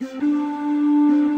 よし!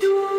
Do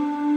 you.